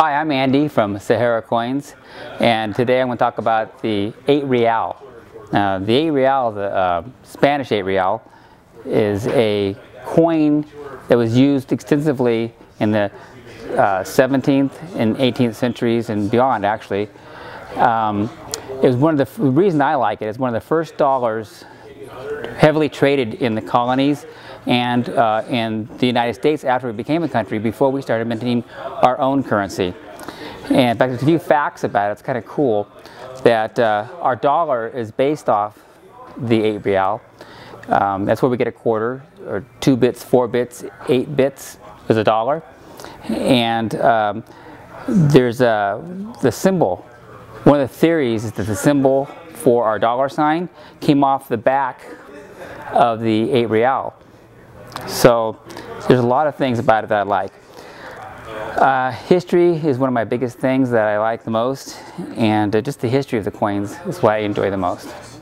Hi, I'm Andy from Sahara Coins, and today I'm going to talk about the 8 real. Now, the 8 real, the uh, Spanish 8 real, is a coin that was used extensively in the uh, 17th and 18th centuries and beyond, actually. Um, it was one of the, the reason I like it, it is one of the first dollars heavily traded in the colonies and uh, in the United States after we became a country before we started minting our own currency. And in fact, there's a few facts about it. It's kind of cool that uh, our dollar is based off the 8 real. Um, that's where we get a quarter, or 2 bits, 4 bits, 8 bits is a dollar. And um, there's the symbol. One of the theories is that the symbol for our dollar sign came off the back of the 8 real. So there's a lot of things about it that I like. Uh, history is one of my biggest things that I like the most, and uh, just the history of the coins is what I enjoy the most.